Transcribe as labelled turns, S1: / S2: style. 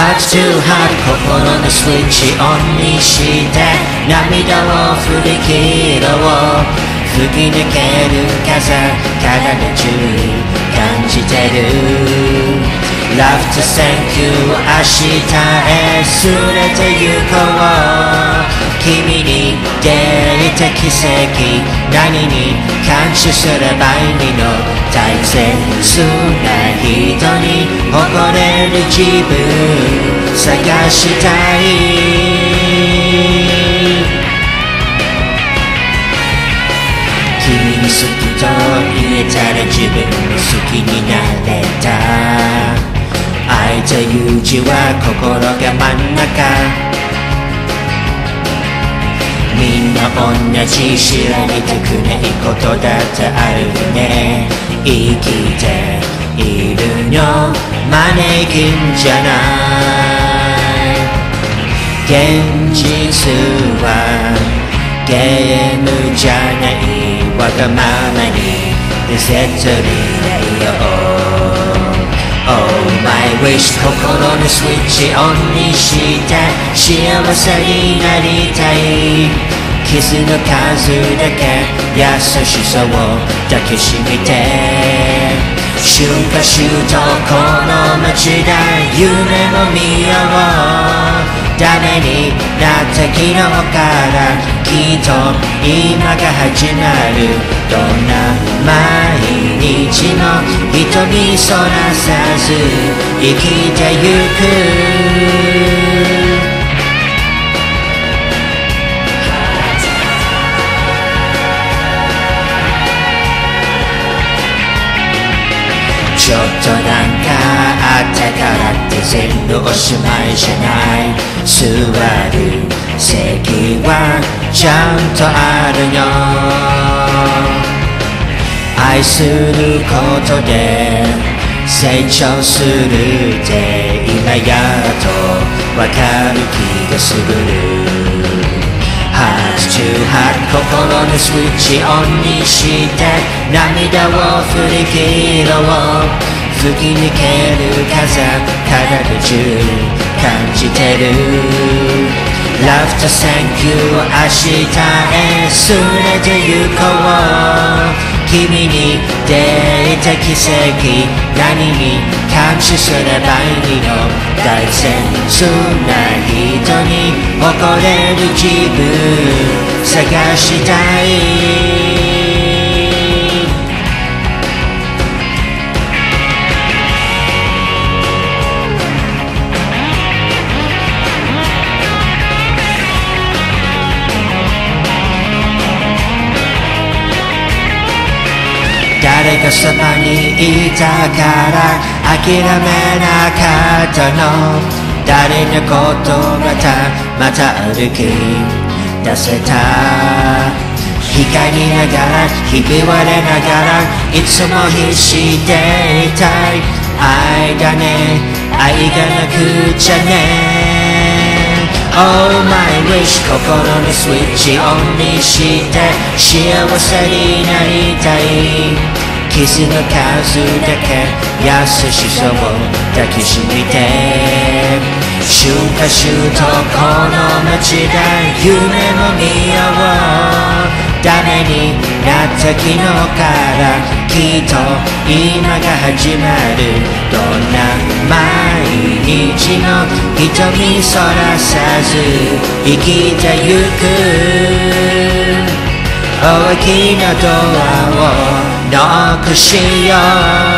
S1: ハーツトゥハート心のスイッチオンにして涙を振り切ろう。吹き抜ける風。体中感じてる。Love to thank you 明日へ連れて行こう。君に出会えた奇跡。何に感謝すればいいの？大切な人に誇れる自分探したい。君に好きと言えたら自分も好きになれた。愛という字は心が真ん中。みんな同じ知られたくないことだってあるね。生きているの招くんじゃない。現実はゲームじゃない。わがままにリセットにないよ Oh my wish 心のスイッチオンにして幸せになりたい。キスの数だけ優しさを抱きしめて。春夏秋冬この街で夢も見ようダメになった昨日からきっと今が始まるどんな毎日も人にそらさず生きてゆくちょっとなんかあったからって全部おしまいじゃない。座る席はちゃんとあるよ。愛することで成長するって今やっとわかる気がする。ハーツ中ハー心のスイッチオンにして涙を振り切ろう。吹き抜ける風体中感じてる。Love to thank you 明日へ連れて行こう。君に出会えた奇跡何に感謝すればいいの大切な人に誇れる自分探したい。誰かそばにいたから諦めなかったの。誰のことまたまた歩き出せた。光りながらひび割れながらいつも必死でいたい。愛だね。愛がなくちゃね。Oh my wish 心のスイッチオンにして幸せになりたい。キスの数だけ優しさを抱きしめて春夏秋冬この街で夢も見ようダメになった昨日からきっと今が始まるどんな毎日も瞳そらさず生きてゆく。大きなドアを Nakashiya.